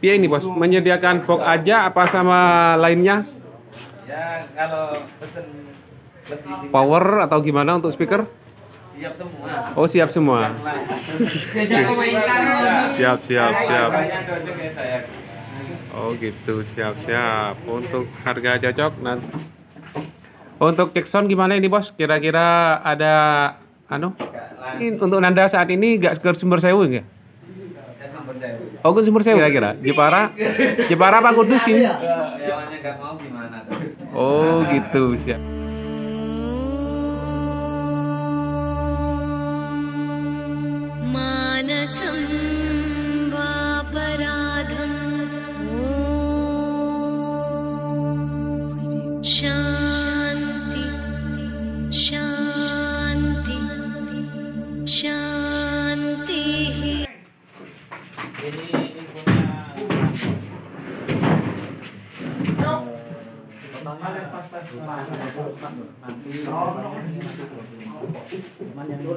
Piye ini bos? Menyediakan box aja apa sama lainnya? Ya kalau pesen Power atau gimana untuk speaker? siap semua. Oh siap semua. Siap siap siap. Cocok ya. Oh gitu siap siap. Untuk harga cocok nanti. Untuk cek sound gimana ini bos? Kira-kira ada anu? Enggak. Ini untuk Nanda saat ini nggak ke sumber sewu nggak? Ya sampai saya. Oh ke sumber sewu kira-kira? Jepara? Jepara apa Kudus ini? Karyawannya nggak mau gimana terus. Oh gitu siap. मानसं वापराधम् ॐ शान्ति शान्ति शान्तिः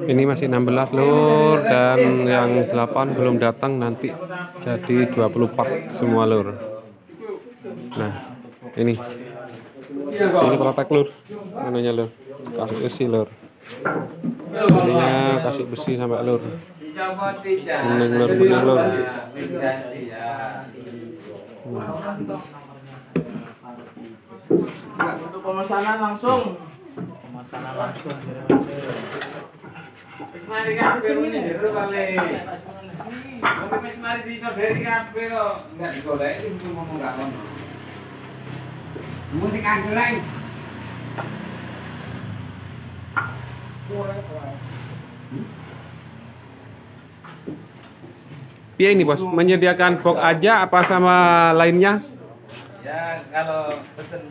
Ini masih 16 lur dan yang 8 belum datang nanti jadi 24 semua lur. Nah, ini. Ini praktek lur. Anunya lur. Kasih besi lur. Ininya kasih besi sampai lur. Bening, Lur, bening, Lur. Ganti Untuk pemesanan langsung. Pemesanan langsung Mari kabeh ini jero kali. Kok wis mari disoderi kabeh kok enggak digoleki itu ngomong gak ngono. Musik anggelain. Piye ini bos? Menyediakan box aja apa sama lainnya? Ya kalau pesen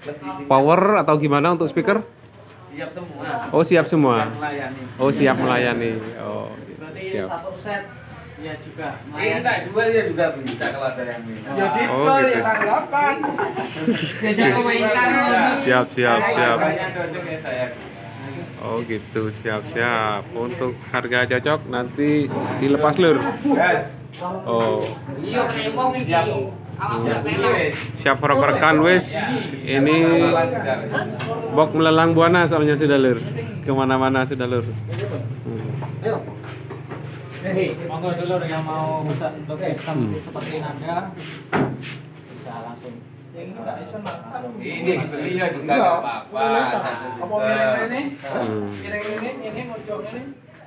plus isinya Power atau gimana untuk speaker? siap semua. Oh siap semua. Siap melayani. Oh siap melayani. Oh Berarti siap. satu set ya juga Ini tak jual ya juga bisa kalau ada yang minta. Ya Oh, tol gitu. ya tanggapan. Diajak komentar. Siap siap siap. Harganya cocok ya saya. Oh gitu siap siap. Untuk harga cocok nanti dilepas lur. Gas. Oh Iya Ya wis. siap rekan wis. Ini box melelang buana soalnya sudah lur. Ke mana-mana sudah lur. Hmm. monggo dulu yang mau pesan untuk sistem seperti Nanda bisa langsung ini dibeli ya juga enggak apa-apa. Satu Apa miring sistem. ini? Hmm. Ini, ini ini.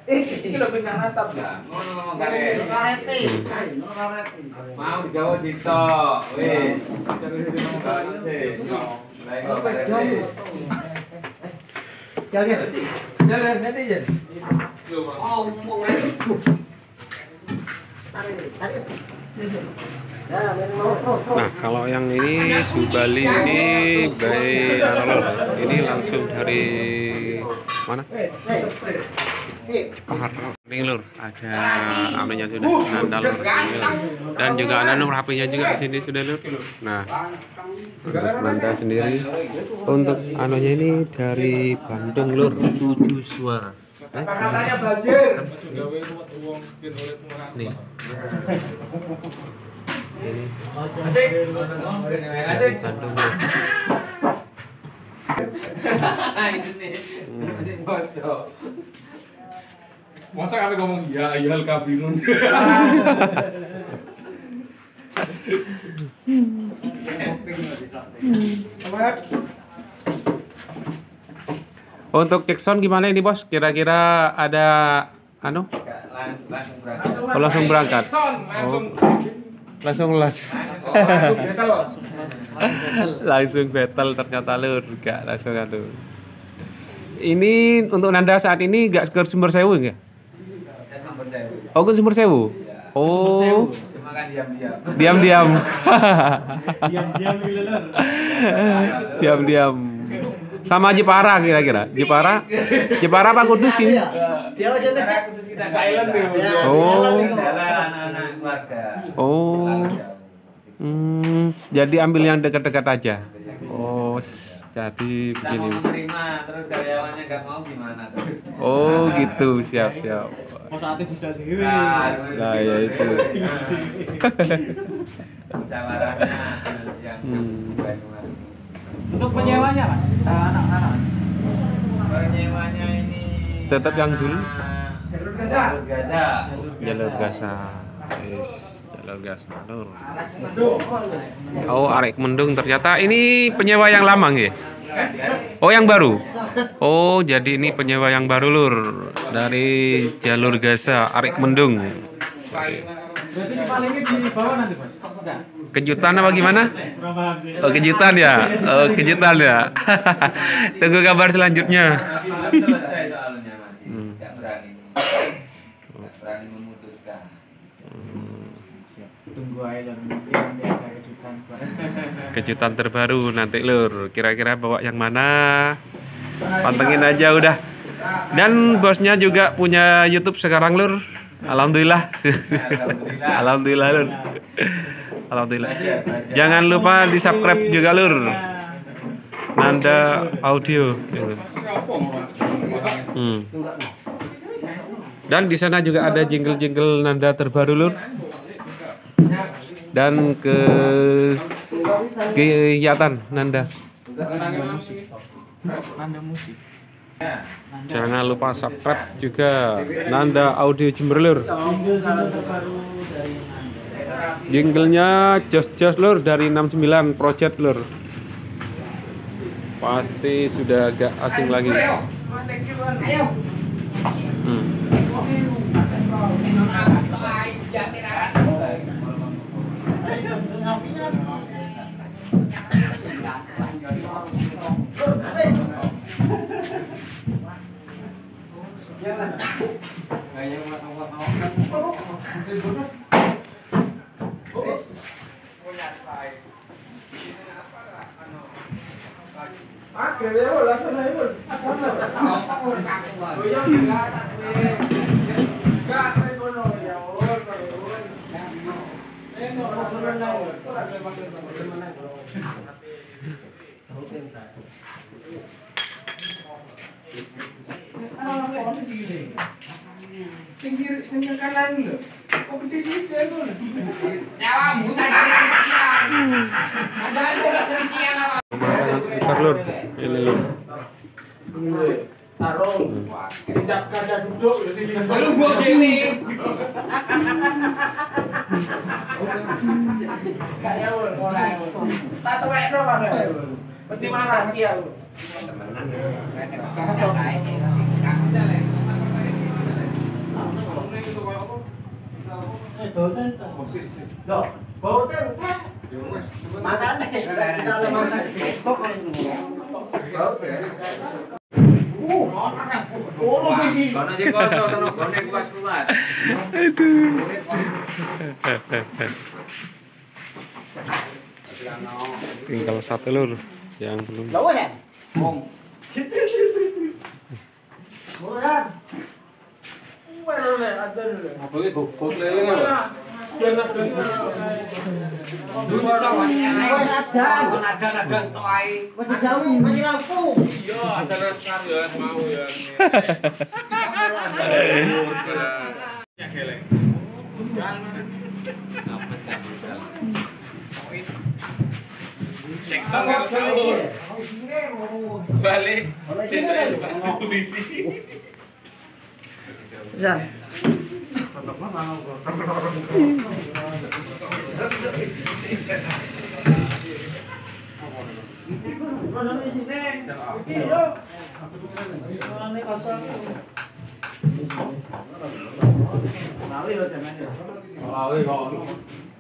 Eh, pindah natap ya. Nah, ngono ngomong kare. Karete. Mau digawe sito. Wis. Cocok wis ngomong kare sih. Lah iku kare. Jalan, nanti jalan. Nah, kalau yang ini Subali ini by. Ini langsung dari mana? Ini lur, ada aminya sudah nanda lur. Ini, lur. Dan juga ada nomor HP-nya juga di sini sudah lur. Nah, untuk nanda sendiri untuk anunya ini dari Bandung lur, tujuh suara. Eh, Katanya banjir. nih. Ini Asik. Asik. Bandung lur. Ini nih. Yo. Masa kami ngomong ya ayal kafirun. Untuk sound gimana ini bos? Kira-kira ada anu? Langsung berangkat. Oh, langsung berangkat. Langsung Langsung las. langsung battle ternyata lur, enggak langsung anu. Ini untuk Nanda saat ini enggak ke sumber sewu enggak? Ya. Oh, ke sumber sewu. Oh, Cuma kan diam-diam. diam-diam. diam-diam diam-diam. Sama Jepara kira-kira. Jepara? Jepara apa Kudus ini? Dia aja deh. Karena kudus kita silent Oh. Oh. Hmm, jadi ambil yang dekat-dekat aja. Oh, s- jadi Kita mau begini. menerima terus karyawannya nggak mau gimana terus. Oh, gitu. Siap, siap. mau Nah, Nah, ya itu. musyawarahnya yang Hmm. di Banyuwangi. Untuk penyewanya mas, anak-anak. Penyewanya ini Tetap yang dulu? Jalur Gaza. Jalur Gaza. Jalur Gasa. Gasa. Lur. Oh, arek mendung ternyata ini penyewa yang lama nggih. Oh, yang baru. Oh, jadi ini penyewa yang baru lur dari jalur Gasa, arek mendung. Enggak? Kejutan apa gimana? Oh, kejutan ya. Oh, kejutan ya. Tunggu kabar selanjutnya. Belum selesai soalnya masih. Hmm. Nggak berani. Nggak berani memutuskan. Aja nanti ada kejutan. buat- Kejutan terbaru nanti lur. Kira-kira bawa yang mana? Pantengin aja udah. Dan bosnya juga punya YouTube sekarang lur. Alhamdulillah. Alhamdulillah. Alhamdulillah lur. Alhamdulillah. Jangan lupa di subscribe juga lur. Nanda Audio. Hmm. Dan di sana juga ada jingle-jingle Nanda terbaru lur. Dan ke kegiatan Nanda. Nanda musik. Jangan lupa subscribe juga Nanda Audio Jember lur. Jingle-jingle terbaru dari Nanda. Jinglenya Just Just lur dari 69 Project lur. Pasti sudah agak asing lagi. Hmm. Ah, que veo la zona de Kok? Singgir, singgir kanan lho. Kok gede sih saya lho? Pemandangan sekitar lur. Ini lur. Taruh. Pinjak kaca duduk. Lalu gua gini. Kayaknya orang tato itu bang ya. Berarti cái dia? Mata nih, kita lemah sakit. Bau, Oh, begini. Kono aja kosong, kono kono kuat kuat. Tinggal satu lur yang belum. Lawa ya? Murah. Bueno, le, ada. Apa iki apa? Masih jauh, masih lampu. Iya, ada ya mau ya. Ya. Cek sahur. Balik. Sesuk polisi. Ya.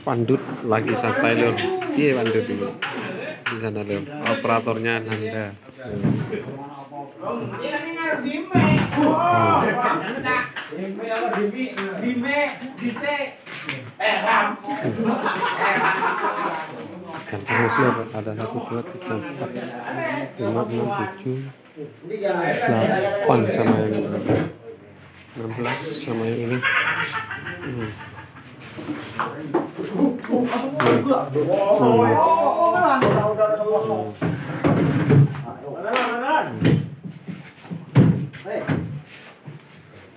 Pandut lagi santai lur. Iya pandut ini. Di sana lur. Operatornya Nanda. Bime, dise. Dan terus lur ada satu dua tiga lima enam tujuh delapan sama yang ini. 16 sama yang ini. Hmm.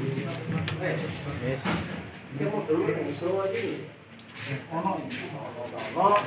Aku gua kok. yes.